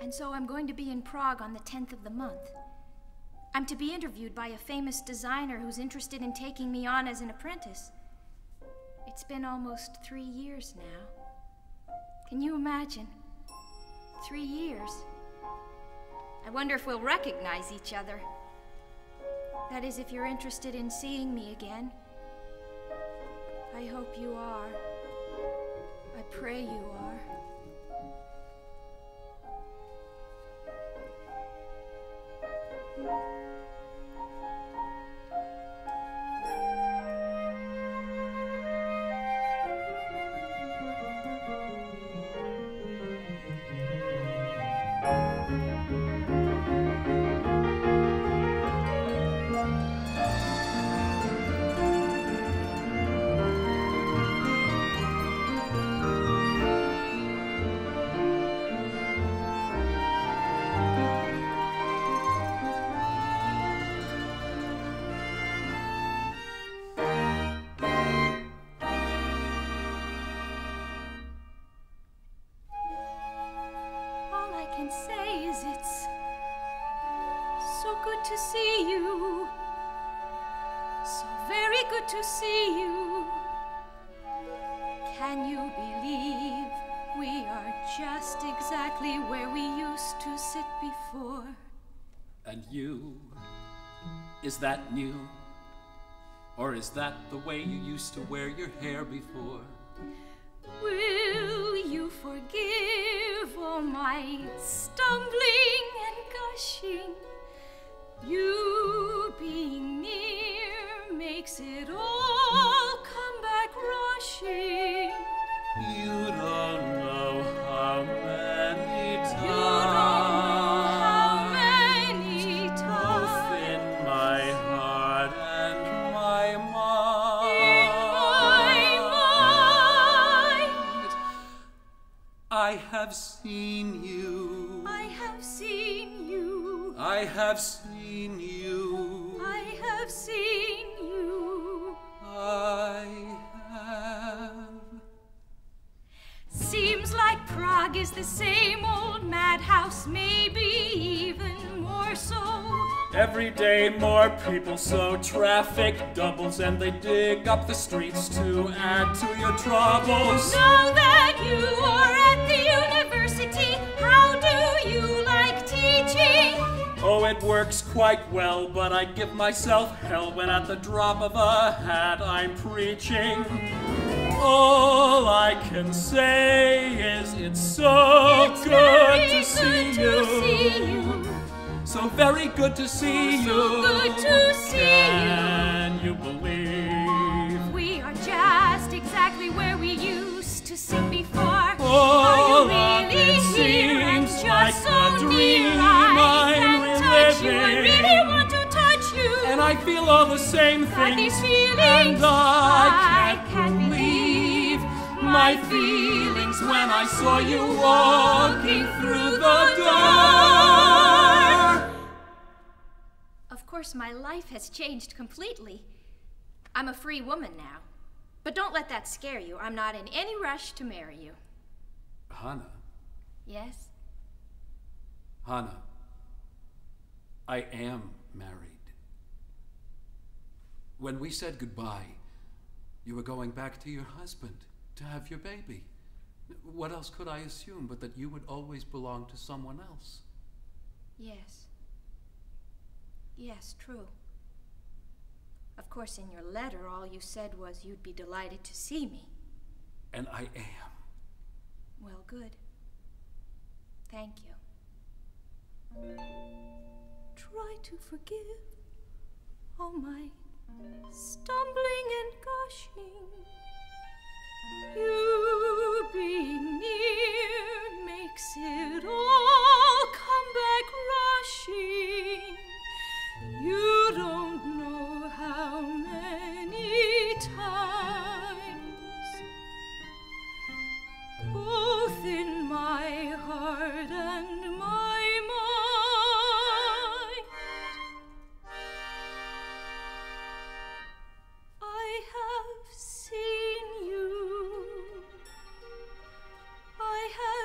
And so I'm going to be in Prague on the 10th of the month. I'm to be interviewed by a famous designer who's interested in taking me on as an apprentice. It's been almost three years now. Can you imagine? Three years. I wonder if we'll recognize each other. That is, if you're interested in seeing me again. I hope you are. I pray you are. It's so good to see you. So very good to see you. Can you believe we are just exactly where we used to sit before? And you, is that new? Or is that the way you used to wear your hair before? Will you forgive all my stumbling and gushing? You being near makes it all have seen you. I have seen you. I have seen you. I have seen you. I have. Seems like Prague is the same old madhouse, maybe even more so. Every day more people, so traffic doubles and they dig up the streets to add to your troubles. Now that you are at the how do you like teaching? Oh, it works quite well, but I give myself hell when at the drop of a hat I'm preaching. All I can say is it's so It's good, to, see to you. see you. So very good to see so you. good to see you. Can you believe? I feel all the same Got things. And I I can't, can't believe my feelings when I saw you walking through the door. Of course, my life has changed completely. I'm a free woman now. But don't let that scare you. I'm not in any rush to marry you. Hannah, Yes? Hannah, I am married. When we said goodbye, you were going back to your husband to have your baby. What else could I assume but that you would always belong to someone else? Yes. Yes, true. Of course, in your letter, all you said was you'd be delighted to see me. And I am. Well, good. Thank you. Try to forgive all my stumbling and gushing, you being near.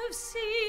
have seen